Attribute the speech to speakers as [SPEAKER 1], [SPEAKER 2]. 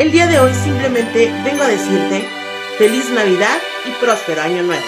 [SPEAKER 1] El día de hoy simplemente vengo a decirte feliz Navidad y próspero año nuevo.